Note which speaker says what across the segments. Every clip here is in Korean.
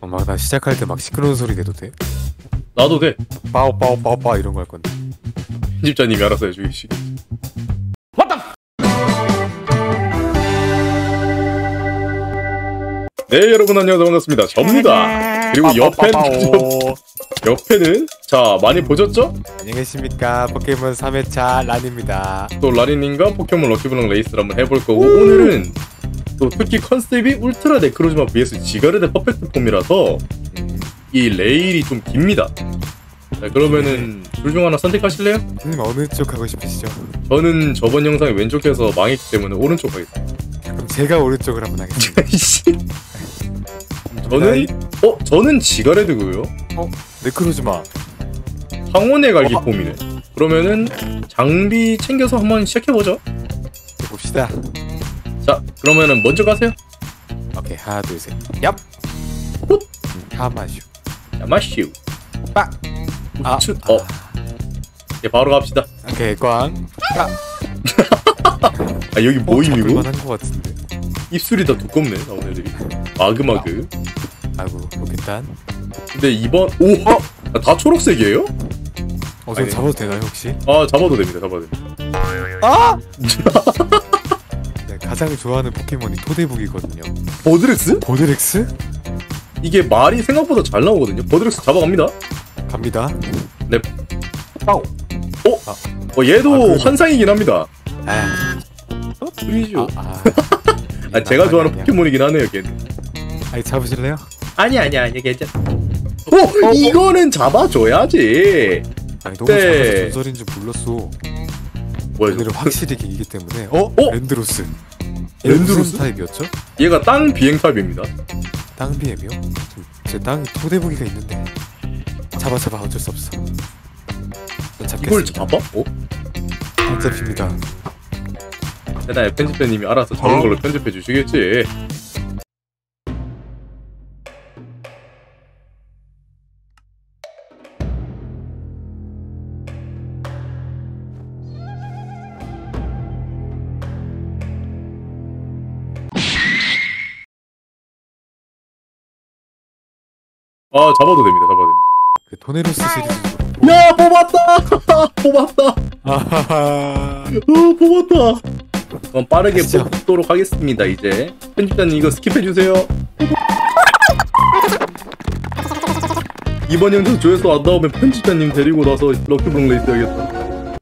Speaker 1: 엄마 나 시작할 때 막 시끄러운 소리 내도 돼?
Speaker 2: 나도 돼.
Speaker 1: 빠오 빠오 빠오 빠 이런 거 할 건데.
Speaker 2: 편집자님이 알아서 해주시. 네 여러분 안녕하세요 반갑습니다 접니다 그리고
Speaker 1: 빠빠빠오.
Speaker 2: 옆에는 자 많이 보셨죠?
Speaker 1: 안녕하십니까 포켓몬 3회차 란입니다.
Speaker 2: 또 라리님과 포켓몬 럭키블럭 레이스를 한번 해볼 거고 오늘은 또 특히 컨셉이 울트라 네크로즈마 vs 지가르데 퍼펙트 폼이라서
Speaker 1: 음,
Speaker 2: 이 레일이 좀 깁니다 자 그러면은 둘 중 하나 선택하실래요?
Speaker 1: 음, 어느 쪽 하고 싶으시죠?
Speaker 2: 저는 저번 영상에 왼쪽에서 망했기 때문에 오른쪽 하겠습니다
Speaker 1: 그럼 제가 오른쪽을 한번 하겠습니다.
Speaker 2: 저는 어 저는 지가레드고요.
Speaker 1: 네크로즈마.
Speaker 2: 황혼의 갈기
Speaker 1: 어,
Speaker 2: 폼이네. 그러면은 장비 챙겨서 한번 시작해 보죠.
Speaker 1: 봅시다.
Speaker 2: 자 그러면은 먼저 가세요.
Speaker 1: 오케이 하나 둘 셋. 얍.
Speaker 2: 훗.
Speaker 1: 음, 하마슈.
Speaker 2: 자 마슈.
Speaker 1: 빡. 아,
Speaker 2: 우츠. 어 예, 바로 갑시다.
Speaker 1: 오케이 꽝. 아,
Speaker 2: 아 여기 모임이고
Speaker 1: 만한 거 같은데.
Speaker 2: 입술이 다 두껍네 나온 애들이. 마그마그.
Speaker 1: 아이고 로켓단.
Speaker 2: 근데 이번 오. 어? 아, 다 초록색이에요?
Speaker 1: 어, 저. 잡아도 되나요 혹시?
Speaker 2: 아 잡아도 됩니다. 잡아도 됩니다.
Speaker 1: 아! 네, 가장 좋아하는 포켓몬이 토대부기거든요.
Speaker 2: 버드렉스?
Speaker 1: 보드렉스?
Speaker 2: 이게 말이 생각보다 잘 나오거든요. 버드렉스 잡아갑니다.
Speaker 1: 갑니다.
Speaker 2: 네.
Speaker 1: 빠오.
Speaker 2: 어 얘도
Speaker 1: 아, 그래도-
Speaker 2: 환상이긴 합니다.
Speaker 1: 아,
Speaker 2: 어? 프리져.
Speaker 1: 아, 아.
Speaker 2: 아, 제가 좋아하는 포켓몬이긴 하네요, 걔는.
Speaker 1: 아니 잡으실래요?
Speaker 2: 아니 아니 아니 괜찮. 어, 이거는 잡아줘야지.
Speaker 1: 아니 너무
Speaker 2: 네.
Speaker 1: 잘해서 전설인 줄 몰랐어.
Speaker 2: 뭐야?
Speaker 1: 확실히 이기기 때문에. 어?
Speaker 2: 어?
Speaker 1: 랜드로스.
Speaker 2: 랜드로스?
Speaker 1: 무슨 타입이었죠?
Speaker 2: 얘가 땅 비행 타입입니다.
Speaker 1: 땅비엠이요? 제 땅에 토대북이가 있는데. 잡아 잡아 어쩔 수 없어. 전
Speaker 2: 이걸. 잡아? 어?
Speaker 1: 안 잡힙니다.
Speaker 2: 대단해 편집자님이 알아서 저런
Speaker 1: 어?
Speaker 2: 걸로 편집해 주시겠지. 아 잡아도 됩니다. 잡아도 됩니다.
Speaker 1: 그 토네로스 시리즈.
Speaker 2: 야 뽑았다 뽑았다
Speaker 1: 아하하.
Speaker 2: 어 뽑았다 그럼 빠르게
Speaker 1: 가시죠.
Speaker 2: 뽑도록 하겠습니다 이제 편집자님 이거 skip해 주세요 이번 영상 조회수 안 나오면 편집자님 데리고 나서 럭키블록 레이스 해야겠다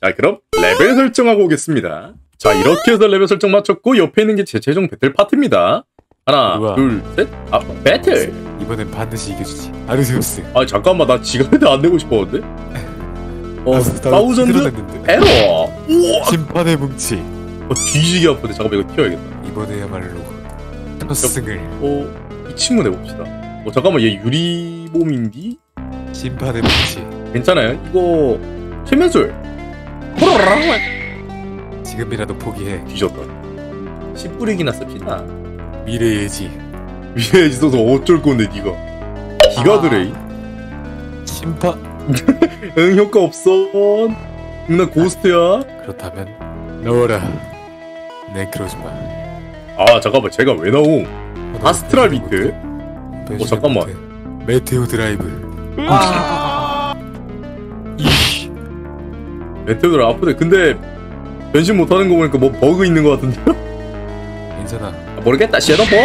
Speaker 2: 자 그럼 레벨 설정하고 오겠습니다 자 이렇게 해서 레벨 설정 마쳤고 옆에 있는 게 제 최종 배틀 파트입니다 하나
Speaker 1: 우와.
Speaker 2: 둘셋 아 배틀
Speaker 1: 이번엔 반드시 이겨주지. 아르세우스.
Speaker 2: 아 잠깐만 나 지갑에도 안 내고 싶었는데 어 사우전드. 에러
Speaker 1: 심판의 뭉치.
Speaker 2: 어, 뒤지게 아프네 잠깐만 이거 튀어야겠다
Speaker 1: 이번에야말로 첫 승을
Speaker 2: 어, 이 친구 내봅시다 어 잠깐만 얘 유리몸인디?
Speaker 1: 심판의 뭉치.
Speaker 2: 괜찮아요? 이거 최면술
Speaker 1: 지금이라도 포기해.
Speaker 2: 뒤졌다 씨 뿌리기나 씁시다
Speaker 1: 미래예지.
Speaker 2: 위에 있어서 어쩔 건데 니가 기가 드레인
Speaker 1: 심판.
Speaker 2: 응 효과 없어 응 나 ghost야
Speaker 1: 그렇다면 넣어라. 네크로즈마.
Speaker 2: 아 잠깐만 제가 왜 나옴 아스트랄 비트 어, 잠깐만.
Speaker 1: 메테오 드라이브.
Speaker 2: 아.
Speaker 1: 이씨.
Speaker 2: 메테오들 아프네 근데 변신 못하는 거 보니까 뭐 버그 있는 거 같은데
Speaker 1: 괜찮아.
Speaker 2: 아, 모르겠다 섀도볼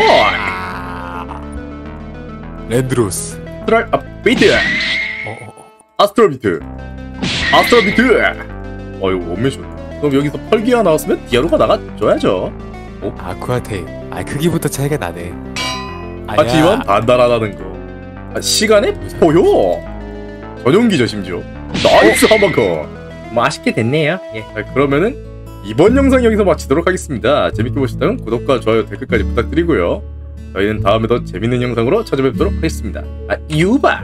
Speaker 1: 랜드로스.
Speaker 2: 아스트랄 아 비트
Speaker 1: 어, 어, 어.
Speaker 2: 아스트랄 비트. 아스트랄 비트. 어이구 원맨 좋네 그럼 여기서 펄기아가 나왔으면 디아루가 나가줘야죠.
Speaker 1: 아쿠아 테일. 아 크기부터 차이가 나네.
Speaker 2: 하지만 단단하다는 거. 아, 시간의 포효. 전용기죠 심지어. nice 한번커 맛있게 됐네요. 예. 그러면은 이번 영상 여기서 마치도록 하겠습니다. 재밌게 보셨다면 구독과 좋아요 댓글까지 부탁드리고요 저희는 다음에 더 재밌는 영상으로 찾아뵙도록 하겠습니다. 아 유바